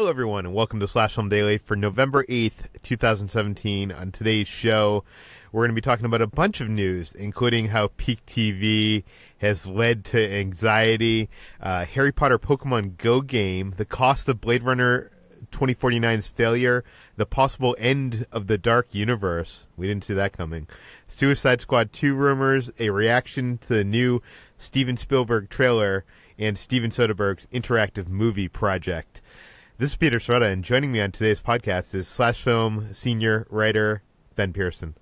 Hello, everyone, and welcome to Slash Film Daily for November 8th, 2017. On today's show, we're going to be talking about a bunch of news, including how Peak TV has led to anxiety, uh, Harry Potter Pokemon Go game, the cost of Blade Runner 2049's failure, the possible end of the Dark Universe. We didn't see that coming. Suicide Squad 2 rumors, a reaction to the new Steven Spielberg trailer, and Steven Soderbergh's interactive movie project. This is Peter Sciretta, and joining me on today's podcast is Slash Film senior writer Ben Pearson.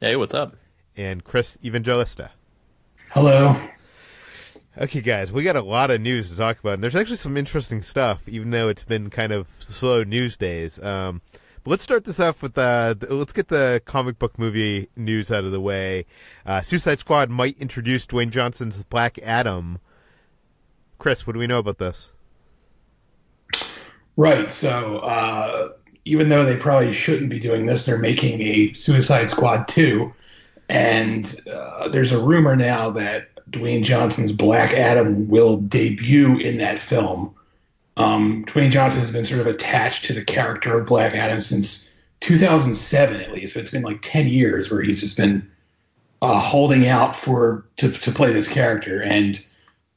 Hey, what's up? And Chris Evangelista. Hello. Okay, guys, we got a lot of news to talk about, and there's actually some interesting stuff, even though it's been kind of slow news days. Um, but let's start this off with uh, the, let's get the comic book movie news out of the way. Uh, Suicide Squad might introduce Dwayne Johnson's Black Adam. Chris, what do we know about this? Right. So uh, even though they probably shouldn't be doing this, they're making a Suicide Squad 2. And uh, there's a rumor now that Dwayne Johnson's Black Adam will debut in that film. Um, Dwayne Johnson has been sort of attached to the character of Black Adam since 2007, at least. So it's been like 10 years where he's just been uh, holding out for to, to play this character. And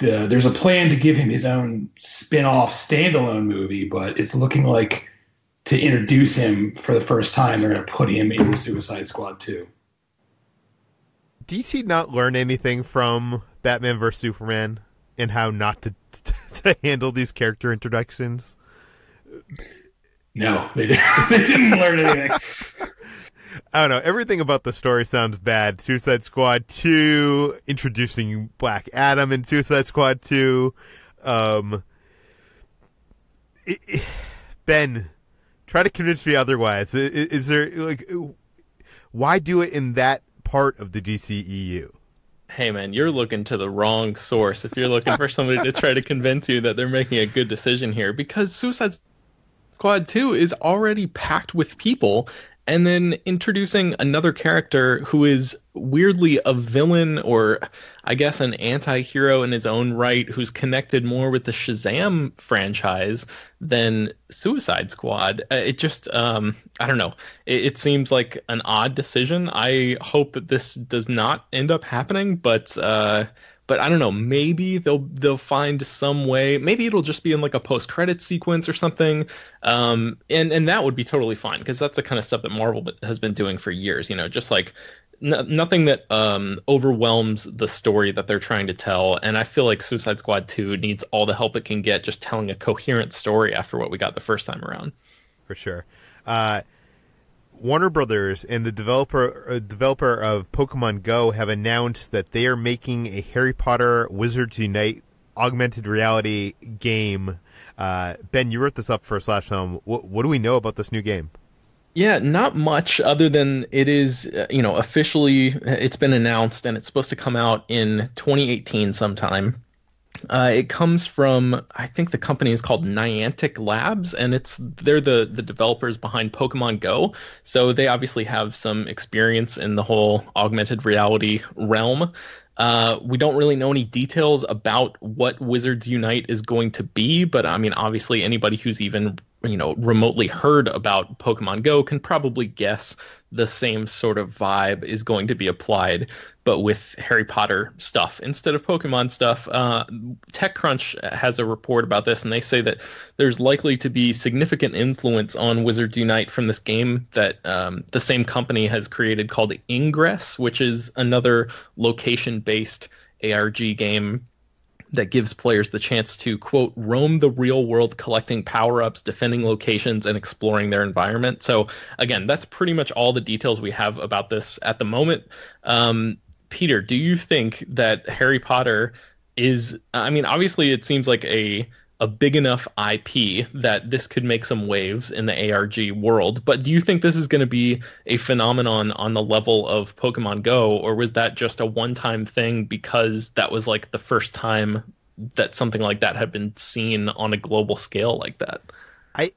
the, there's a plan to give him his own spin-off standalone movie, but it's looking like to introduce him for the first time, they're going to put him in Suicide Squad 2. DC not learn anything from Batman vs Superman and how not to, to handle these character introductions? No, they didn't, they didn't learn anything. I don't know. Everything about the story sounds bad. Suicide Squad 2, introducing Black Adam in Suicide Squad 2. Um, ben, try to convince me otherwise. Is, is there, like, why do it in that part of the DCEU? Hey man, you're looking to the wrong source if you're looking for somebody to try to convince you that they're making a good decision here because Suicide Squad 2 is already packed with people and then introducing another character who is weirdly a villain or I guess an anti-hero in his own right who's connected more with the Shazam franchise than Suicide Squad. Uh, it just um, I don't know. It, it, seems like an odd decision. I hope that this does not end up happening, but uh, but I don't know. Maybe they'll they'll find some way. Maybe it'll just be in like a post credit sequence or something. Um, and and that would be totally fine because that's the kind of stuff that Marvel has been doing for years. You know, just like n- nothing that um, overwhelms the story that they're trying to tell. And I feel like Suicide Squad Two needs all the help it can get, just telling a coherent story after what we got the first time around. For sure. Uh, Warner Brothers and the developer uh, developer of Pokemon Go have announced that they are making a Harry Potter Wizards Unite augmented reality game. Uh, ben, you wrote this up for Slash Film. What, what do we know about this new game? Yeah, not much other than it is, uh, you know, officially it's been announced and it's supposed to come out in 2018 sometime. Uh, it comes from I think the company is called Niantic Labs, and it's they're the the developers behind Pokemon Go. So they obviously have some experience in the whole augmented reality realm. Uh, we don't really know any details about what Wizards Unite is going to be, but I mean, obviously, anybody who's even you know remotely heard about Pokemon Go can probably guess the same sort of vibe is going to be applied, but with Harry Potter stuff instead of Pokemon stuff. Uh, TechCrunch has a report about this, and they say that there's likely to be significant influence on Wizards Unite from this game that um, the same company has created called Ingress, which is another location-based ARG game that gives players the chance to quote roam the real world collecting power-ups defending locations and exploring their environment. So again that's pretty much all the details we have about this at the moment. Um, peter do you think that harry potter is i mean obviously it seems like a a big enough IP that this could make some waves in the ARG world. But do you think this is going to be a phenomenon on the level of Pokemon Go, or was that just a one time thing because that was like the first time that something like that had been seen on a global scale like that? I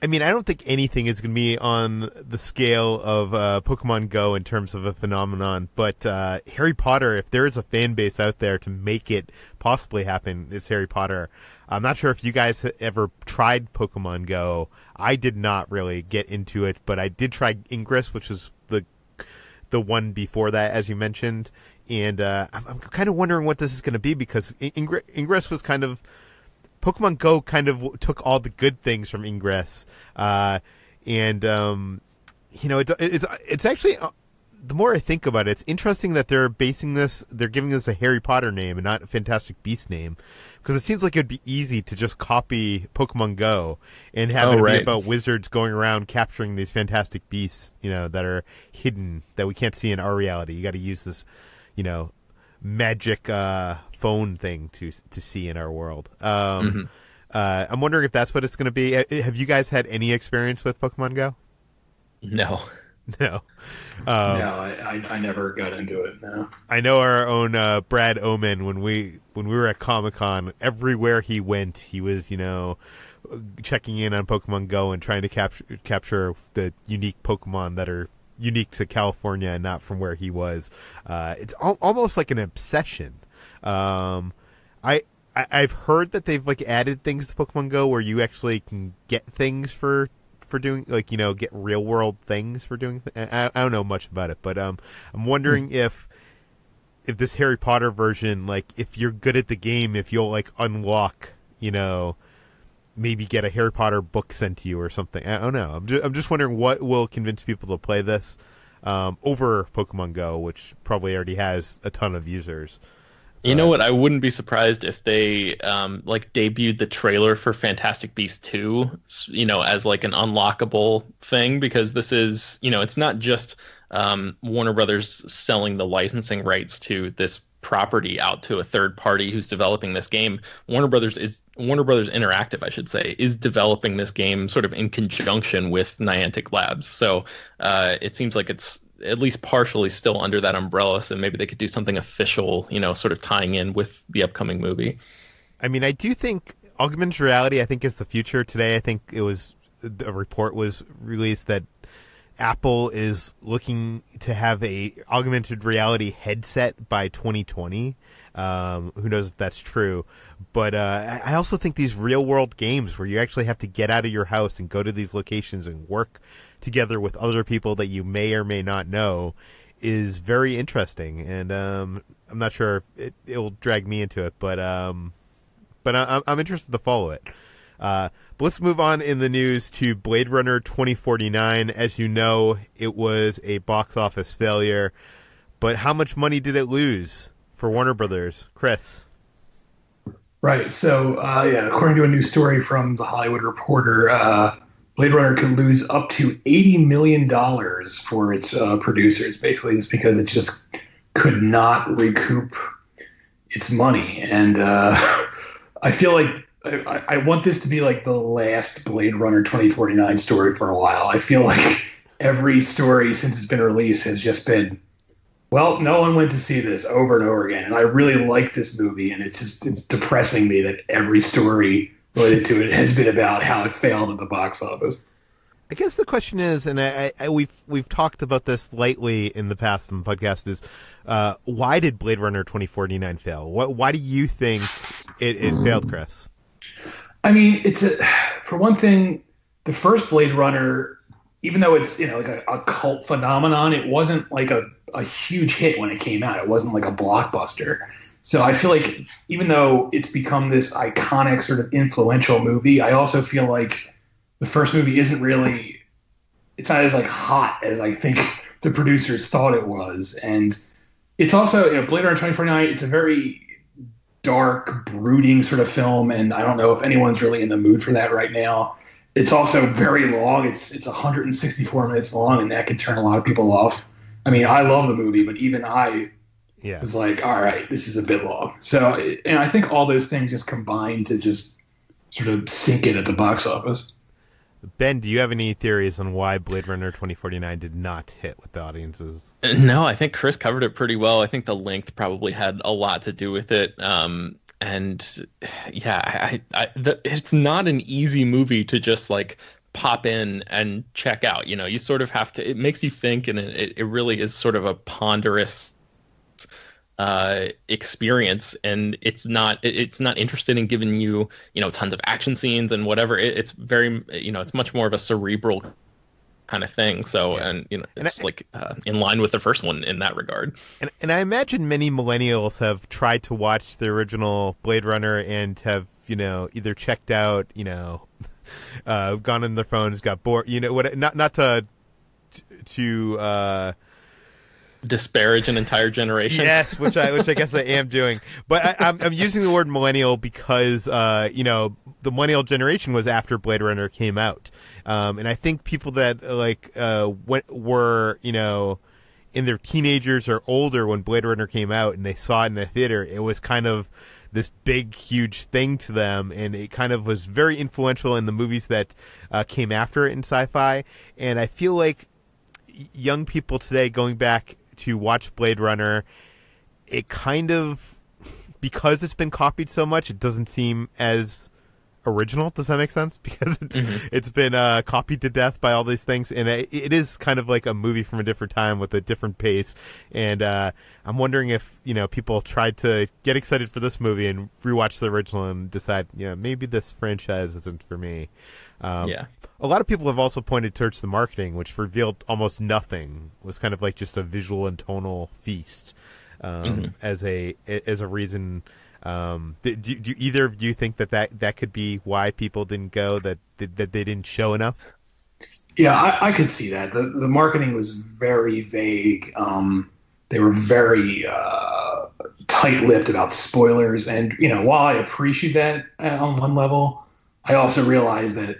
I mean, I don't think anything is going to be on the scale of uh, Pokemon Go in terms of a phenomenon. But uh, Harry Potter, if there is a fan base out there to make it possibly happen, it's Harry Potter. I'm not sure if you guys ever tried Pokemon Go. I did not really get into it, but I did try Ingress, which is the the one before that, as you mentioned. And uh, I'm, I'm kind of wondering what this is going to be because Ingress was kind of Pokemon Go kind of took all the good things from Ingress, uh, and um, you know, it, it's it's actually uh, the more I think about it, it's interesting that they're basing this, they're giving this a Harry Potter name and not a Fantastic Beast name, because it seems like it'd be easy to just copy Pokemon Go and have oh, it right. be about wizards going around capturing these fantastic beasts, you know, that are hidden that we can't see in our reality. You got to use this, you know, magic uh, phone thing to to see in our world. Um, mm-hmm. uh, I'm wondering if that's what it's going to be. Uh, have you guys had any experience with Pokemon Go? No. No, um, no, I, I, I, never got into it. No, I know our own uh, Brad Omen when we when we were at Comic Con. Everywhere he went, he was you know checking in on Pokemon Go and trying to capture capture the unique Pokemon that are unique to California and not from where he was. Uh, it's al- almost like an obsession. Um, I, I have heard that they've like added things to Pokemon Go where you actually can get things for for doing like you know get real world things for doing. Th- I, I don't know much about it, but um, I'm wondering hmm. if if this Harry Potter version, like if you're good at the game, if you'll like unlock, you know, maybe get a Harry Potter book sent to you or something. I don't know. I'm just, I'm just wondering what will convince people to play this um, over Pokemon Go, which probably already has a ton of users. You know what? I wouldn't be surprised if they um, like debuted the trailer for Fantastic Beasts 2, you know, as like an unlockable thing because this is, you know, it's not just um, Warner Brothers selling the licensing rights to this property out to a third party who's developing this game. Warner Brothers is Warner Brothers Interactive, I should say, is developing this game sort of in conjunction with Niantic Labs. So uh, it seems like it's at least partially still under that umbrella. So maybe they could do something official, you know, sort of tying in with the upcoming movie. I mean, I do think augmented reality. I think is the future. Today, I think it was a report was released that Apple is looking to have a augmented reality headset by 2020. Um, who knows if that's true? But uh, I also think these real world games where you actually have to get out of your house and go to these locations and work together with other people that you may or may not know is very interesting. And um, I'm not sure if it, will drag me into it, but um, but I, I'm interested to follow it. Uh, but let's move on in the news to Blade Runner 2049. As you know, it was a box office failure. But how much money did it lose for Warner Brothers? Chris. Right. So, uh, yeah, according to a new story from the Hollywood Reporter, uh, Blade Runner could lose up to $80 million for its uh, producers, basically, just because it just could not recoup its money. And uh, I feel like I, I, want this to be like the last Blade Runner 2049 story for a while. I feel like every story since it's been released has just been, well, no one went to see this over and over again. And I really like this movie, and it's just it's depressing me that every story related to it has been about how it failed at the box office. I guess the question is, and I, I, we've we've talked about this lightly in the past in the podcast, is uh, why did Blade Runner 2049 fail? What, why do you think it, it failed, Chris? I mean, it's a for one thing, the first Blade Runner, even though it's you know like a, a cult phenomenon, it wasn't like a, a huge hit when it came out. It wasn't like a blockbuster. So I feel like even though it's become this iconic sort of influential movie, I also feel like the first movie isn't really it's not as like hot as I think the producers thought it was. And it's also, you know, Blade Runner 2049, it's a very dark, brooding sort of film, and I don't know if anyone's really in the mood for that right now. It's also very long. It's it's 164 minutes long, and that could turn a lot of people off. I mean, I love the movie, but even I yeah. was like, all right, this is a bit long. So, and I think all those things just combine to just sort of sink it at the box office. Ben, do you have any theories on why Blade Runner 2049 did not hit with the audiences? No, I think Chris covered it pretty well. I think the length probably had a lot to do with it. Um, and yeah, I, I, the, it's not an easy movie to just like pop in and check out. You know, you sort of have to. It makes you think, and it, it really is sort of a ponderous uh, experience, and it's not it's not interested in giving you you know tons of action scenes and whatever. It, it's very you know it's much more of a cerebral kind of thing. So, yeah. and you know, it's I, like uh, in line with the first one in that regard. And, and I imagine many millennials have tried to watch the original Blade Runner and have you know either checked out, you know, uh, gone on their phones, got bored, you know, what? Not not to to. Uh, disparage an entire generation. yes, which I which I guess I am doing. But I, am I'm, I'm using the word millennial because uh, you know the millennial generation was after Blade Runner came out, um, and I think people that like uh, went, were you know in their teenagers or older when Blade Runner came out and they saw it in the theater, it was kind of this big, huge thing to them, and it kind of was very influential in the movies that uh, came after it in sci-fi. And I feel like young people today going back to watch Blade Runner, it kind of because it's been copied so much, it doesn't seem as original. Does that make sense? Because it's mm-hmm. it's been uh, copied to death by all these things, and it, it is kind of like a movie from a different time with a different pace. And uh, I'm wondering if you know people tried to get excited for this movie and rewatch the original and decide, you know, maybe this franchise isn't for me. Um, yeah. A lot of people have also pointed towards the marketing, which revealed almost nothing. It was kind of like just a visual and tonal feast um, mm-hmm. as a as a reason um, do, do, either of you think that, that that could be why people didn't go that that they didn't show enough? Yeah, I, I could see that. the The marketing was very vague. Um, they were very uh, tight-lipped about spoilers, and you know, while I appreciate that on one level, I also realize that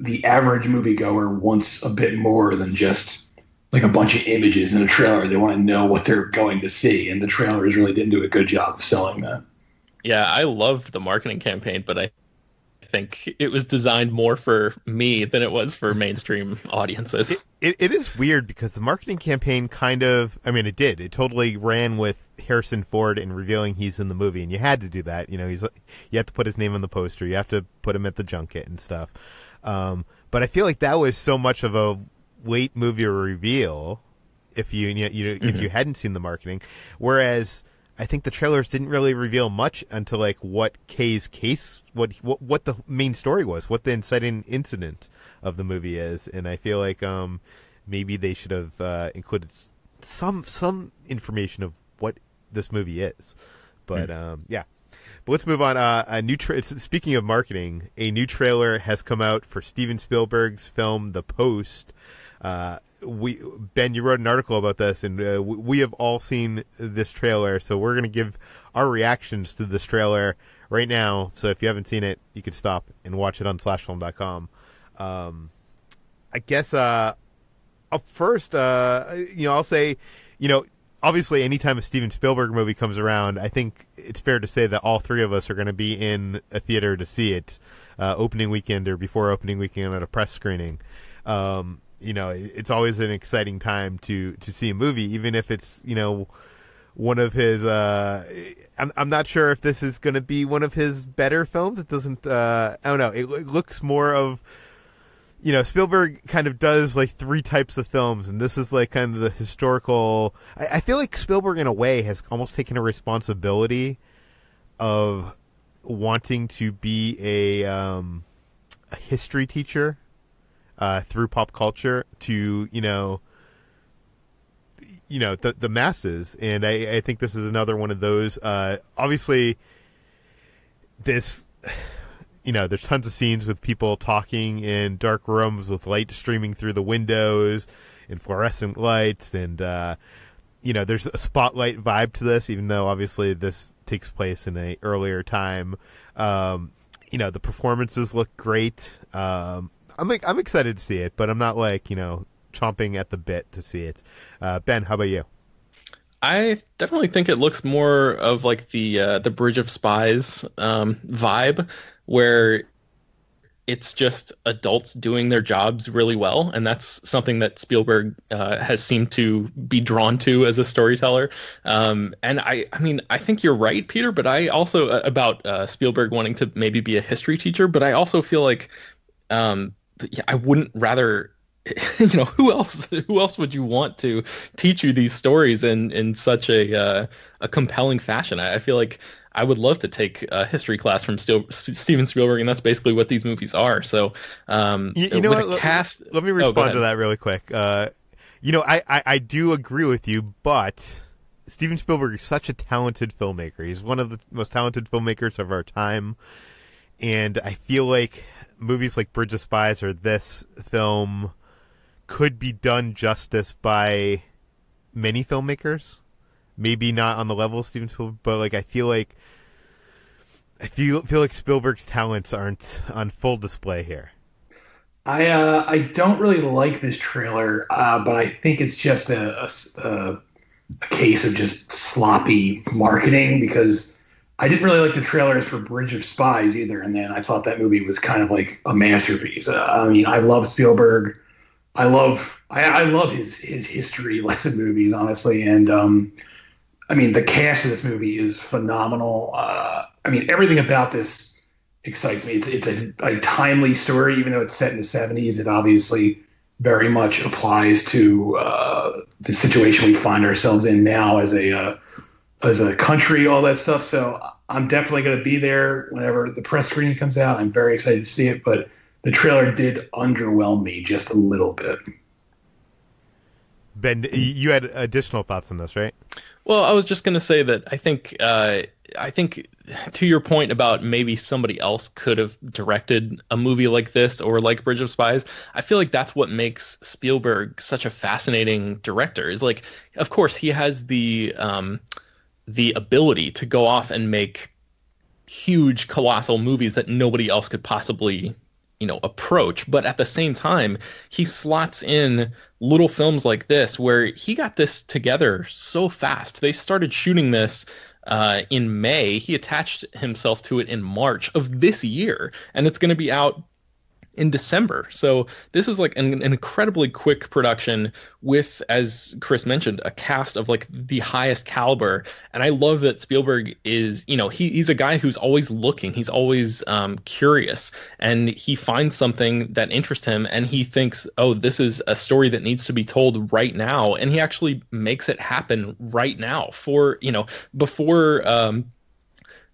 the average moviegoer wants a bit more than just like a bunch of images in a trailer. They want to know what they're going to see, and the trailers really didn't do a good job of selling that. Yeah, I loved the marketing campaign, but I think it was designed more for me than it was for mainstream audiences. It, it, it is weird because the marketing campaign kind of, I mean, it did. It totally ran with Harrison Ford and revealing he's in the movie, and you had to do that. You know, he's you have to put his name on the poster, you have to put him at the junket and stuff. Um, but I feel like that was so much of a late movie reveal if you you know, mm-hmm. if you hadn't seen the marketing, whereas I think the trailers didn't really reveal much until like what Kay's case, what what what the main story was, what the inciting incident of the movie is, and I feel like um maybe they should have uh, included some some information of what this movie is. But mm. um yeah. But let's move on. Uh, a new tra- speaking of marketing, a new trailer has come out for Steven Spielberg's film The Post. Uh, we Ben, you wrote an article about this, and uh, we have all seen this trailer, so we're going to give our reactions to this trailer right now. So if you haven't seen it, you can stop and watch it on slashfilm.com. Um, I guess uh, first, uh, you know, I'll say, you know, obviously, anytime a Steven Spielberg movie comes around, I think it's fair to say that all three of us are going to be in a theater to see it, uh, opening weekend or before opening weekend at a press screening. Um, you know, it's always an exciting time to to see a movie, even if it's you know one of his. Uh, I'm I'm not sure if this is going to be one of his better films. It doesn't. Uh, I don't know. It, it looks more of. You know, Spielberg kind of does like three types of films, and this is like kind of the historical. I, I feel like Spielberg, in a way, has almost taken a responsibility of wanting to be a um, a history teacher uh, through pop culture to you know you know the the masses and I, I think this is another one of those uh, obviously this you know there's tons of scenes with people talking in dark rooms with light streaming through the windows and fluorescent lights and uh, you know there's a spotlight vibe to this even though obviously this takes place in a earlier time um, you know the performances look great um, I'm like, I'm excited to see it, but I'm not like you know chomping at the bit to see it. Uh, ben, how about you? I definitely think it looks more of like the uh, the Bridge of Spies um, vibe, where it's just adults doing their jobs really well, and that's something that Spielberg uh, has seemed to be drawn to as a storyteller. Um, and I, I mean, I think you're right, Peter. But I also uh, about uh, Spielberg wanting to maybe be a history teacher, but I also feel like um, yeah, I wouldn't rather you know who else who else would you want to teach you these stories in in such a uh, a compelling fashion I, I, feel like i would love to take a history class from Stil- steven spielberg and that's basically what these movies are. So um you, you know what, cast let, me oh, respond oh, to that really quick. Uh you know I, I i do agree with you but steven spielberg is such a talented filmmaker. He's one of the most talented filmmakers of our time. And i feel like movies like bridge of spies or this film could be done justice by many filmmakers. Maybe not on the level of Steven Spielberg, but like I feel like I feel feel like Spielberg's talents aren't on full display here. I uh, I don't really like this trailer, uh, but I think it's just a, a, a case of just sloppy marketing because I didn't really like the trailers for Bridge of Spies either, and then I thought that movie was kind of like a masterpiece. Uh, I mean, I love Spielberg. I love I, I, love his his history lesson movies, honestly, and um, I mean the cast of this movie is phenomenal. Uh, I mean everything about this excites me. It's it's a, a, timely story, even though it's set in the '70s. It obviously very much applies to uh, the situation we find ourselves in now as a uh, as a country, all that stuff. So I'm definitely going to be there whenever the press screening comes out. I'm very excited to see it, but the trailer did underwhelm me just a little bit. Ben, you had additional thoughts on this, right? Well, I was just going to say that I think uh, I think to your point about maybe somebody else could have directed a movie like this or like Bridge of Spies. I feel like that's what makes Spielberg such a fascinating director. Is like, of course, he has the um, the ability to go off and make huge, colossal movies that nobody else could possibly you know approach but at the same time he slots in little films like this where he got this together so fast. They started shooting this uh, in may. He attached himself to it in march of this year and it's going to be out in December. So this is like an, an, incredibly quick production with, as Chris mentioned, a cast of like the highest caliber. And I love that Spielberg is, you know, he, he's a guy who's always looking, he's always um, curious, and he finds something that interests him, and he thinks, oh, this is a story that needs to be told right now, and he actually makes it happen right now for, you know, before. Um,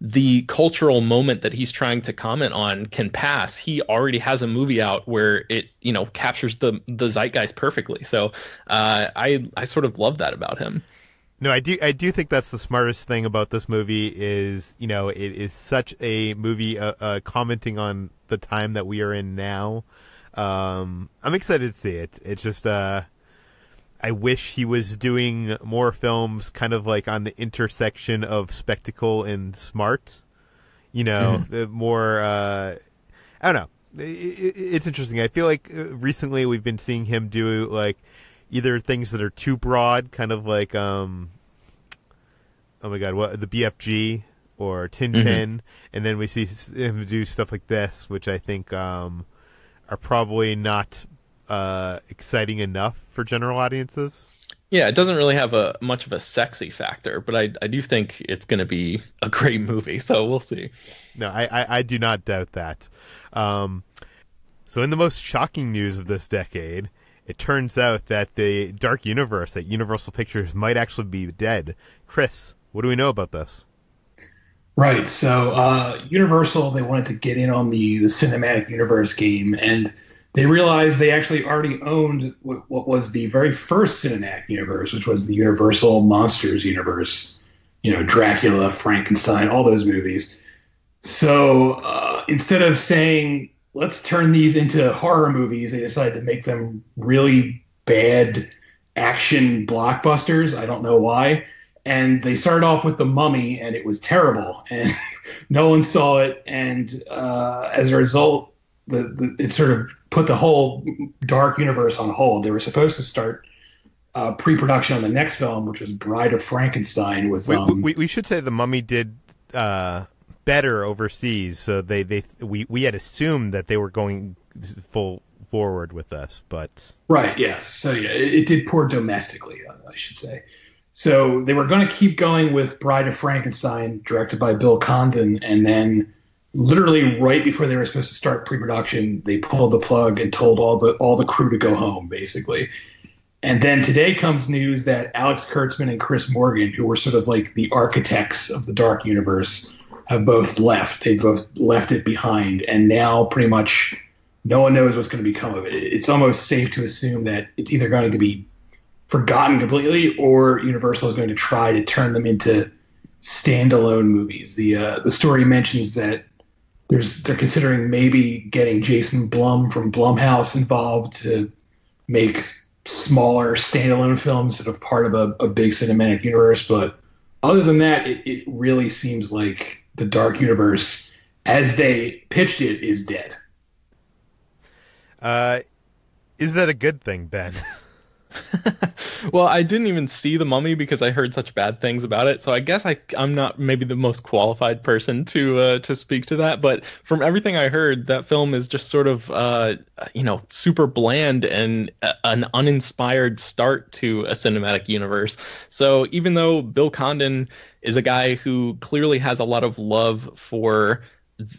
the cultural moment that he's trying to comment on can pass, he already has a movie out where it you know captures the the zeitgeist perfectly. So uh, I I sort of love that about him. No, I do. I do think that's the smartest thing about this movie is you know it is such a movie uh, uh, commenting on the time that we are in now. Um, I'm excited to see it. It's just uh, I wish he was doing more films kind of like on the intersection of spectacle and smart. You know, mm-hmm. more, uh, I don't know. It, it, it's interesting. I feel like uh, recently we've been seeing him do like either things that are too broad, kind of like, um, oh my God, what, the BFG or Tintin, mm-hmm. and then we see him do stuff like this, which I think, um, are probably not uh, exciting enough for general audiences. Yeah, it doesn't really have a much of a sexy factor, but I I do think it's going to be a great movie. So we'll see. No, I I, I do not doubt that. Um, so in the most shocking news of this decade, it turns out that the Dark Universe at Universal Pictures might actually be dead. Chris, what do we know about this? Right. So uh, Universal they wanted to get in on the the cinematic universe game and they realized they actually already owned what, what was the very first cinematic universe, which was the Universal Monsters universe. You know, Dracula, Frankenstein, all those movies. So uh, instead of saying let's turn these into horror movies, they decided to make them really bad action blockbusters. I don't know why. And they started off with The Mummy, and it was terrible, and no one saw it. And uh, as a result, the, the it sort of put the whole dark universe on hold. They were supposed to start uh, pre-production on the next film, which was Bride of Frankenstein. With um, we, we, we should say the Mummy did uh, better overseas, so they they we we had assumed that they were going full forward with us, but right, yes. So yeah, it, it did poor domestically, I should say. So they were going to keep going with Bride of Frankenstein, directed by Bill Condon, and then literally right before they were supposed to start pre-production, they pulled the plug and told all the all the crew to go home, basically. And then today comes news that Alex Kurtzman and Chris Morgan, who were sort of like the architects of the Dark Universe, have both left. They've both left it behind, and now pretty much no one knows what's going to become of it. It's almost safe to assume that it's either going to be forgotten completely, or Universal is going to try to turn them into standalone movies. The uh, the story mentions that there's they're considering maybe getting Jason Blum from Blumhouse involved to make smaller standalone films sort of part of a, a big cinematic universe. But other than that, it, it really seems like the Dark Universe, as they pitched it, is dead. Uh, is that a good thing, Ben? well, I didn't even see the Mummy because I heard such bad things about it. So I guess I I'm not maybe the most qualified person to uh, to speak to that. But from everything I heard, that film is just sort of uh, you know super bland and an uninspired start to a cinematic universe. So even though Bill Condon is a guy who clearly has a lot of love for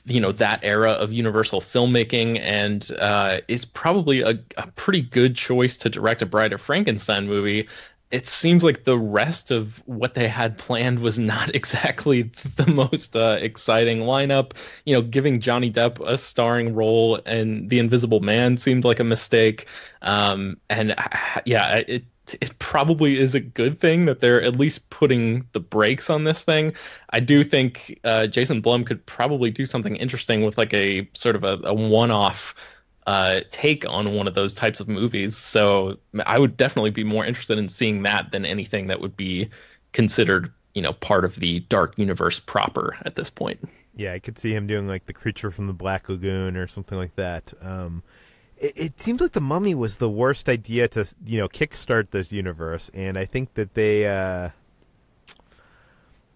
you know that era of universal filmmaking and uh, is probably a, a, pretty good choice to direct a bride of frankenstein movie. It seems like the rest of what they had planned was not exactly the most uh, exciting lineup. You know giving johnny depp a starring role in the invisible man seemed like a mistake. Um, and uh, yeah it it probably is a good thing that they're at least putting the brakes on this thing. I do think uh, Jason Blum could probably do something interesting with like a sort of a, a one-off uh, take on one of those types of movies. So I would definitely be more interested in seeing that than anything that would be considered, you know, part of the dark universe proper at this point. Yeah, I could see him doing like the creature from the Black Lagoon or something like that. Um, it, it seems like the Mummy was the worst idea to you know kickstart this universe, and I think that they uh,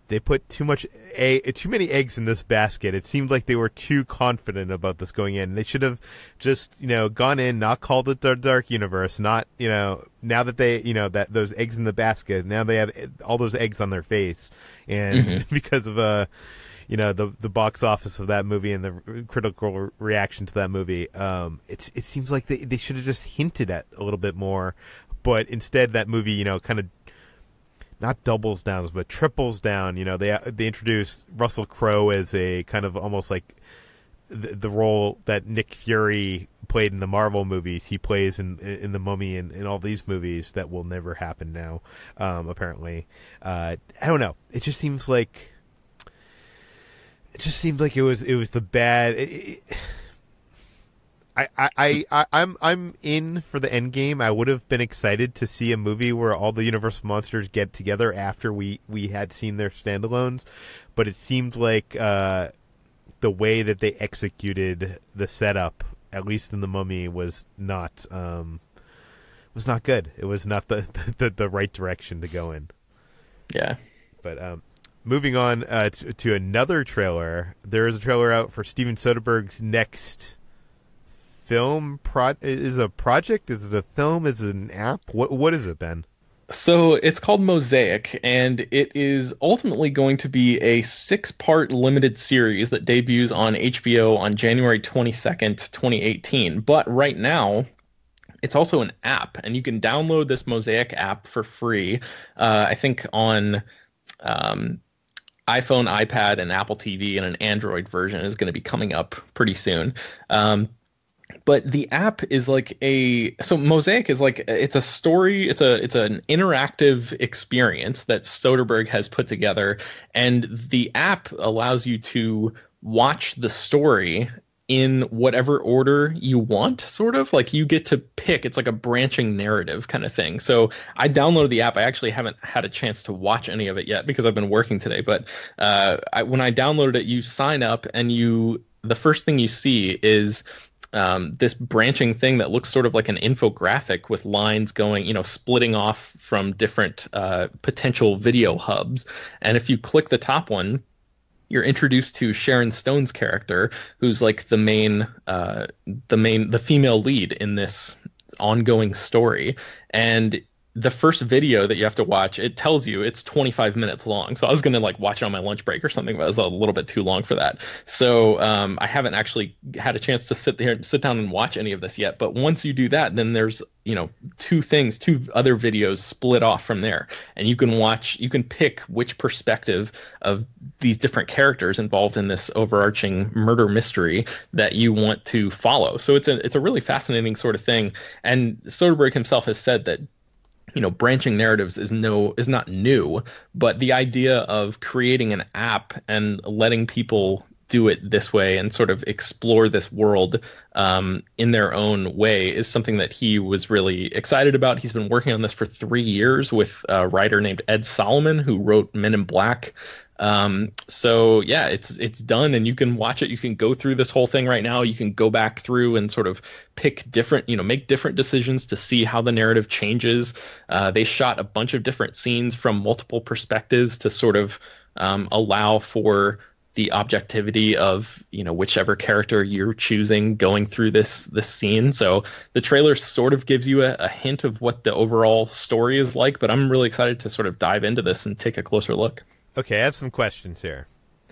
they put too much a too many eggs in this basket. It seemed like they were too confident about this going in. They should have just you know gone in, not called it the Dark Universe, not you know now that they you know that those eggs in the basket. Now they have all those eggs on their face, and mm-hmm. because of a. Uh, you know the the box office of that movie and the critical reaction to that movie. Um, it it seems like they they should have just hinted at a little bit more, but instead that movie you know kind of not doubles down but triples down. You know they they introduce Russell Crowe as a kind of almost like the, the role that Nick Fury played in the Marvel movies. He plays in in the Mummy and in all these movies that will never happen now. Um, apparently, uh, I don't know. It just seems like it just seemed like it was it was the bad. It, it, I, I, I, I'm I'm in for the end game. I would have been excited to see a movie where all the Universal monsters get together after we, we had seen their standalones, but it seemed like uh, the way that they executed the setup, at least in the Mummy, was not um, was not good. It was not the, the the right direction to go in. Yeah, but um, moving on uh, to, to, another trailer, there is a trailer out for Steven Soderbergh's next film. Pro- is a project? Is it a film? Is it an app? What What is it, Ben? So it's called Mosaic, and it is ultimately going to be a six-part limited series that debuts on HBO on January 22nd, 2018. But right now, it's also an app, and you can download this Mosaic app for free. Uh, I think on um, iPhone, iPad, and Apple TV, and an Android version is going to be coming up pretty soon. Um, but the app is like a so mosaic is like it's a story it's a it's an interactive experience that soderbergh has put together and the app allows you to watch the story in whatever order you want, sort of like you get to pick. It's like a branching narrative kind of thing. So I downloaded the app. I actually haven't had a chance to watch any of it yet because I've been working today. But uh, I, when I downloaded it, you sign up and you the first thing you see is um, this branching thing that looks sort of like an infographic with lines going, you know, splitting off from different uh, potential video hubs. And if you click the top one, you're introduced to Sharon Stone's character, who's like the main, uh, the main, the female lead in this ongoing story, and the first video that you have to watch, it tells you it's 25 minutes long. So I was gonna like watch it on my lunch break or something, but it was a little bit too long for that. So um, I haven't actually had a chance to sit there, and sit down and watch any of this yet. But once you do that, then there's you know two things, two other videos split off from there, and you can watch, you can pick which perspective of these different characters involved in this overarching murder mystery that you want to follow. So it's a it's a really fascinating sort of thing. And Soderbergh himself has said that you know branching narratives is no is not new but the idea of creating an app and letting people do it this way and sort of explore this world um, in their own way is something that he was really excited about. He's been working on this for three years with a writer named Ed Solomon, who wrote Men in Black, um, so yeah, it's it's done, and you can watch it. You can go through this whole thing right now. You can go back through and sort of pick different, you know, make different decisions to see how the narrative changes. Uh, they shot a bunch of different scenes from multiple perspectives to sort of um, allow for the objectivity of you know whichever character you're choosing going through this this scene so the trailer sort of gives you a, a, hint of what the overall story is like but i'm really excited to sort of dive into this and take a closer look Okay, I have some questions here.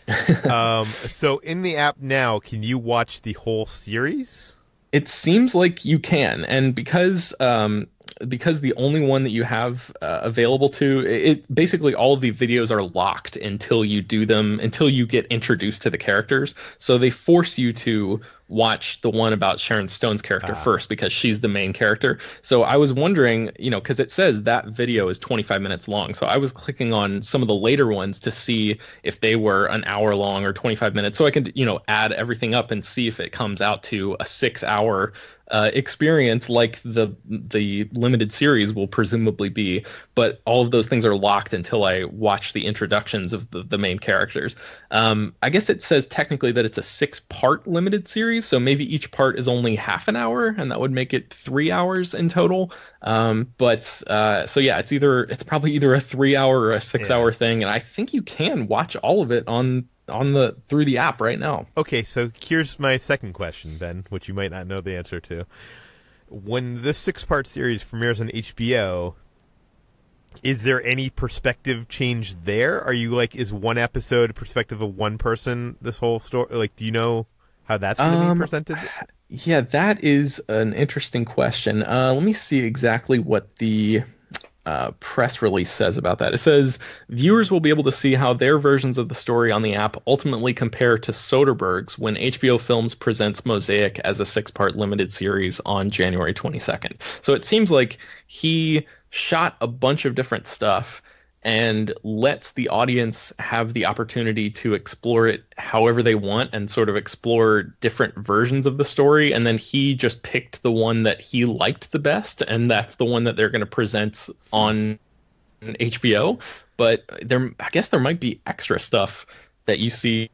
um, so in the app now, can you watch the whole series? It seems like you can, and because um, because the only one that you have uh, available to it basically all of the videos are locked until you do them until you get introduced to the characters so they force you to watch the one about Sharon Stone's character ah. first because she's the main character. So I was wondering, you know, because it says that video is 25 minutes long. So I was clicking on some of the later ones to see if they were an hour long or 25 minutes. So I can, you know, add everything up and see if it comes out to a six hour uh, experience like the the limited series will presumably be. But all of those things are locked until I watch the introductions of the, the main characters. Um, I guess it says technically that it's a six part limited series, so maybe each part is only half an hour, and that would make it three hours in total. Um, but uh, so yeah, it's either it's probably either a three hour or a six yeah. hour thing, and I think you can watch all of it on on the through the app right now. Okay, so here's my second question, Ben, which you might not know the answer to. When this six part series premieres on HBO, is there any perspective change there? Are you like, is one episode perspective of one person this whole story? Like, do you know how that's going to um, be presented? Yeah, that is an interesting question. Uh, let me see exactly what the uh, press release says about that. It says viewers will be able to see how their versions of the story on the app ultimately compare to Soderbergh's when HBO Films presents Mosaic as a six part limited series on January 22nd. So it seems like he shot a bunch of different stuff and lets the audience have the opportunity to explore it however they want and sort of explore different versions of the story. And then he just picked the one that he liked the best, and that's the one that they're going to present on HBO. But there, I guess there might be extra stuff that you see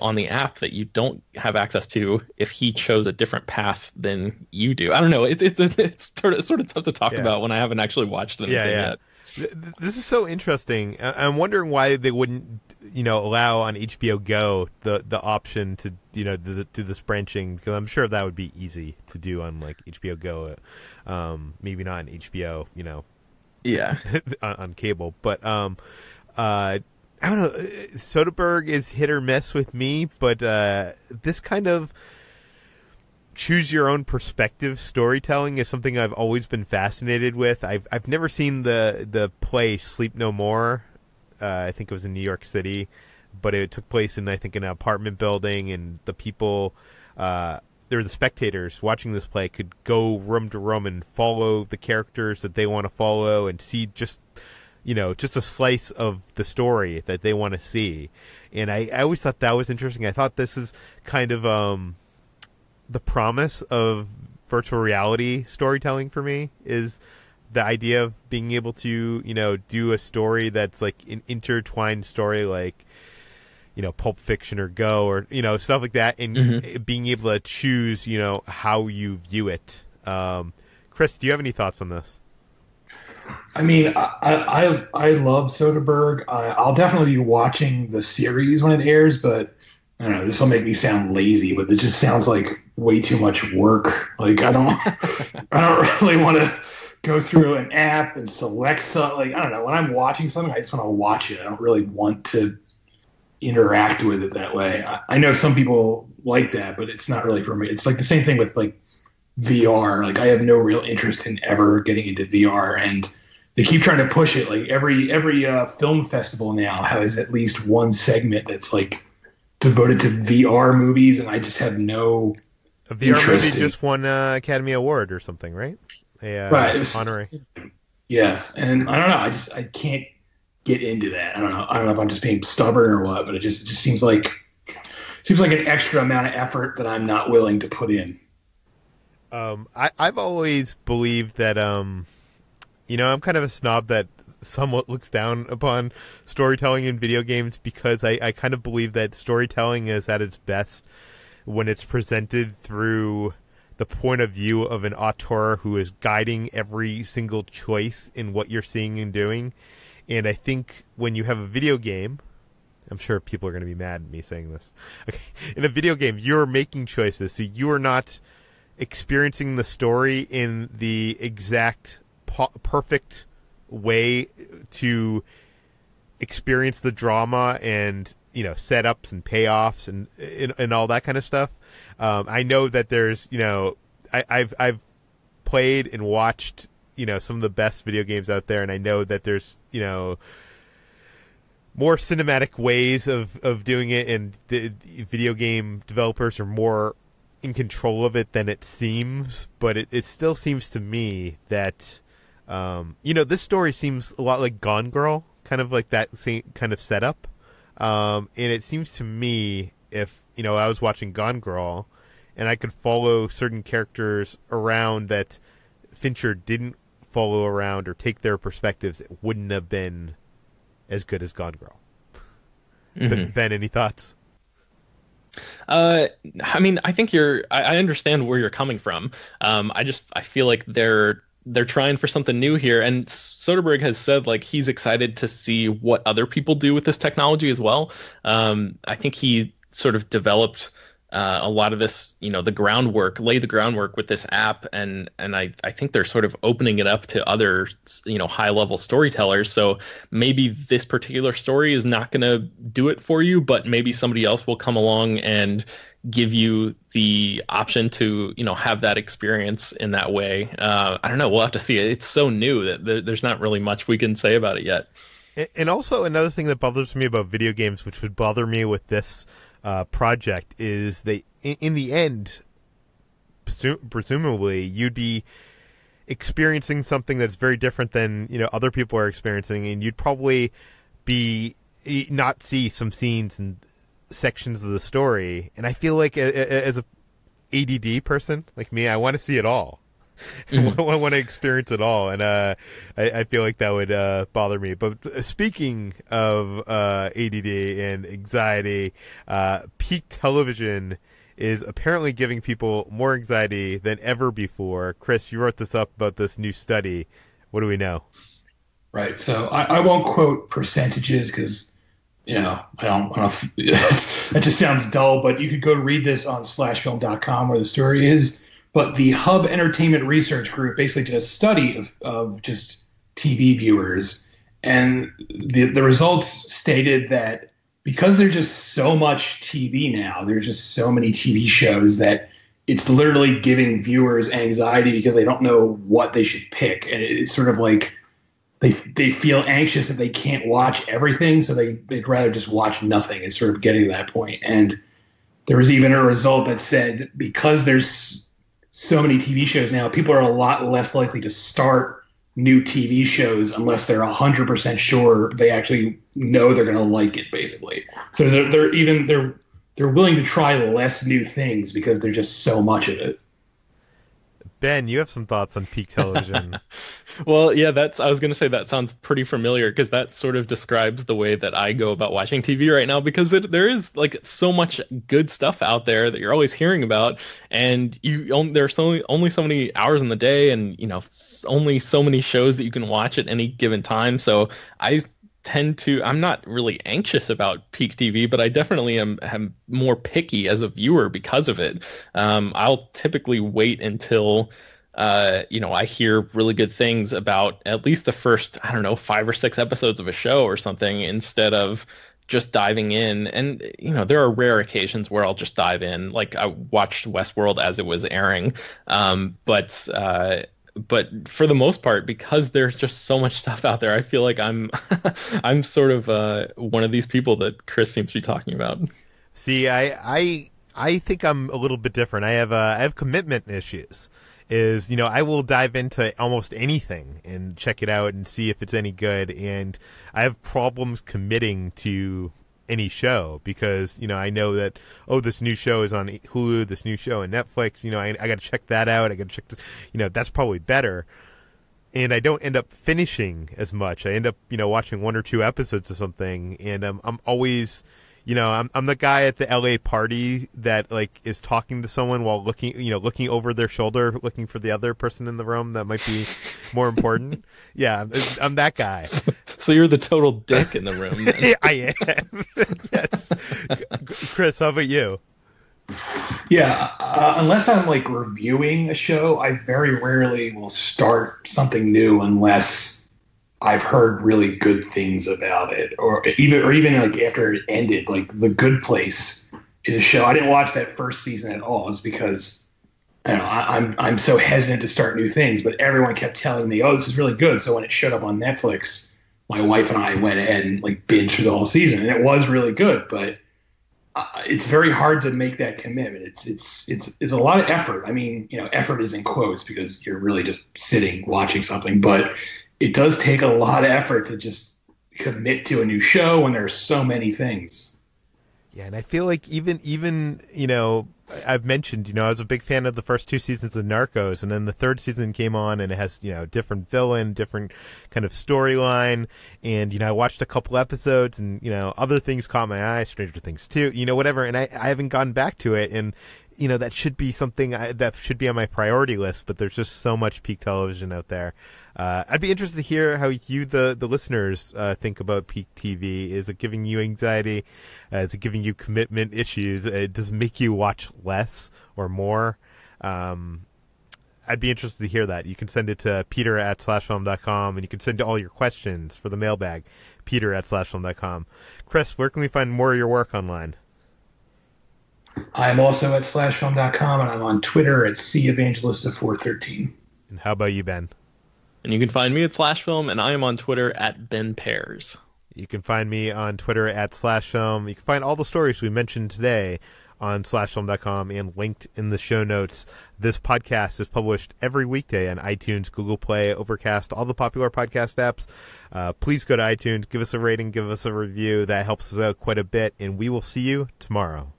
on the app that you don't have access to if he chose a different path than you do. I don't know. It, it's it's sort of sort of tough to talk yeah. about when I haven't actually watched anything yeah, yeah. yet. This is so interesting. I'm wondering why they wouldn't, you know, allow on HBO Go the the option to, you know, do, do this branching because I'm sure that would be easy to do on like HBO Go. Um, maybe not on HBO, you know. Yeah. on, on, cable, but um, uh, I don't know. Soderbergh is hit or miss with me, but uh, this kind of choose your own perspective storytelling is something I've always been fascinated with. I've I've never seen the the play Sleep No More. Uh, I think it was in New York City, but it took place in I think an apartment building, and the people, uh, they were the spectators watching this play could go room to room and follow the characters that they want to follow and see just you know just a slice of the story that they want to see. And I, I always thought that was interesting. I thought this is kind of um the promise of virtual reality storytelling for me is the idea of being able to you know do a story that's like an intertwined story like you know pulp fiction or go or you know stuff like that and mm-hmm. being able to choose you know how you view it um, chris do you have any thoughts on this I mean, I I, I love Soderbergh. I, I'll definitely be watching the series when it airs, but I don't know. This will make me sound lazy, but it just sounds like way too much work. Like I don't, I don't really want to go through an app and select something. Like I don't know. When I'm watching something, I just want to watch it. I don't really want to interact with it that way. I, I know some people like that, but it's not really for me. It's like the same thing with like VR. Like I have no real interest in ever getting into VR, and they keep trying to push it. Like every every uh, film festival now has at least one segment that's like devoted to VR movies, and I just have no. A VR movie just won uh, Academy Award or something, right? A, uh, right. It was, honorary. Yeah, and I don't know. I just I can't get into that. I don't know. I don't know if I'm just being stubborn or what, but it just it just seems like seems like an extra amount of effort that I'm not willing to put in. Um, I I've always believed that um, you know, I'm kind of a snob that somewhat looks down upon storytelling in video games because I, I kind of believe that storytelling is at its best when it's presented through the point of view of an auteur who is guiding every single choice in what you're seeing and doing. And I think when you have a video game, I'm sure people are going to be mad at me saying this. Okay, in a video game, you're making choices, so you are not experiencing the story in the exact perfect way to experience the drama and you know setups and payoffs and and, and all that kind of stuff. Um, I know that there's you know I, I've I've played and watched you know some of the best video games out there, and I know that there's you know more cinematic ways of of doing it, and the, the video game developers are more in control of it than it seems. But it, it still seems to me that um, you know, this story seems a lot like Gone Girl, kind of like that same kind of setup. Um, and it seems to me, if you know, I was watching Gone Girl, and I could follow certain characters around that Fincher didn't follow around or take their perspectives, it wouldn't have been as good as Gone Girl. Mm-hmm. Ben, any thoughts? Uh, I mean, I think you're. I, I understand where you're coming from. Um, I just I feel like they're they're trying for something new here. And soderbergh has said like he's excited to see what other people do with this technology as well. Um, i think he sort of developed uh, a lot of this you know the groundwork lay the groundwork with this app. And and I, I think they're sort of opening it up to other you know high level storytellers. So maybe this particular story is not going to do it for you but maybe somebody else will come along and give you the option to you know have that experience in that way. Uh, i don't know. We'll have to see. It it's so new that there's not really much we can say about it yet. And also another thing that bothers me about video games which would bother me with this uh, project is they in the end presumably you'd be experiencing something that's very different than you know other people are experiencing and you'd probably be not see some scenes and sections of the story, and I feel like as a ADD person like me, I want to see it all. Mm-hmm. I want to experience it all, and uh, I, I, feel like that would uh, bother me. But speaking of uh, ADD and anxiety, uh, peak television is apparently giving people more anxiety than ever before. Chris, you wrote this up about this new study. What do we know? Right. So I, I won't quote percentages because you know, I don't, I don't that just sounds dull, but you could go read this on slashfilm.com where the story is. But the Hub Entertainment Research Group basically did a study of, of just TV viewers. And the, the results stated that because there's just so much TV now, there's just so many TV shows that it's literally giving viewers anxiety because they don't know what they should pick. And it's sort of like they they feel anxious that they can't watch everything, so they they'd rather just watch nothing. It's sort of getting to that point. And there was even a result that said because there's so many TV shows now, people are a lot less likely to start new TV shows unless they're 100% sure they actually know they're going to like it basically. So they're, they're even they're they're willing to try less new things because there's just so much of it. Ben, you have some thoughts on peak television. well, yeah, that's I was going to say that sounds pretty familiar because that sort of describes the way that I go about watching TV right now because it, there is like so much good stuff out there that you're always hearing about and you there's only only so many hours in the day and you know only so many shows that you can watch at any given time. So I tend to I'm not really anxious about peak TV, but I definitely am, am more picky as a viewer because of it. Um, I'll typically wait until uh, you know, I hear really good things about at least the first, I don't know, five or six episodes of a show or something instead of just diving in. And, you know, there are rare occasions where I'll just dive in. Like I watched Westworld as it was airing. Um, but, uh, but for the most part, because there's just so much stuff out there, I feel like I'm, I'm sort of uh, one of these people that Chris seems to be talking about. See, I, I, I think I'm a little bit different. I have, uh, I have commitment issues is you know I will dive into almost anything and check it out and see if it's any good and I have problems committing to any show because you know I know that oh this new show is on Hulu this new show on Netflix you know I, I got to check that out I got to check this you know that's probably better. And I don't end up finishing as much. I end up you know watching one or two episodes of something and I'm always you know, I'm I'm the guy at the LA party that like is talking to someone while looking, you know, looking over their shoulder, looking for the other person in the room that might be more important. yeah, I'm, I'm that guy. So, so, you're the total dick in the room. I am. yes. Chris, how about you? Yeah, uh, unless I'm like reviewing a show, I very rarely will start something new unless I've heard really good things about it, or even or even like after it ended, like The Good Place is a show I didn't watch that first season at all. It's because I know I, I'm I'm so hesitant to start new things, but everyone kept telling me, "Oh, this is really good." So when it showed up on Netflix, my wife and I went ahead and like binged through the whole season, and it was really good. But uh, it's very hard to make that commitment. It's it's it's it's a lot of effort. I mean, you know, effort is in quotes because you're really just sitting watching something, but it does take a lot of effort to just commit to a new show when there's so many things. Yeah, and I feel like even even you know I've mentioned you know I was a big fan of the first two seasons of Narcos, and then the third season came on and it has you know different villain, different kind of storyline, and you know I watched a couple episodes and you know other things caught my eye, Stranger Things too, you know whatever, and I I haven't gone back to it, and you know that should be something I, that should be on my priority list, but there's just so much peak television out there. Uh, I'd be interested to hear how you, the the listeners, uh, think about peak TV. Is it giving you anxiety? Uh, is it giving you commitment issues? Uh, does it make you watch less or more? Um, I'd be interested to hear that. You can send it to peter at slashfilm.com and you can send all your questions for the mailbag, peter at slashfilm.com. Chris, where can we find more of your work online? I'm also at slashfilm.com and I'm on Twitter at cevangelista413. And how about you, Ben? And you can find me at Slashfilm, and I am on Twitter at Ben Pears. You can find me on Twitter at Slashfilm. You can find all the stories we mentioned today on slashfilm.com and linked in the show notes. This podcast is published every weekday on iTunes, Google Play, Overcast, all the popular podcast apps. Uh, please go to iTunes, give us a rating, give us a review. That helps us out quite a bit, and we will see you tomorrow.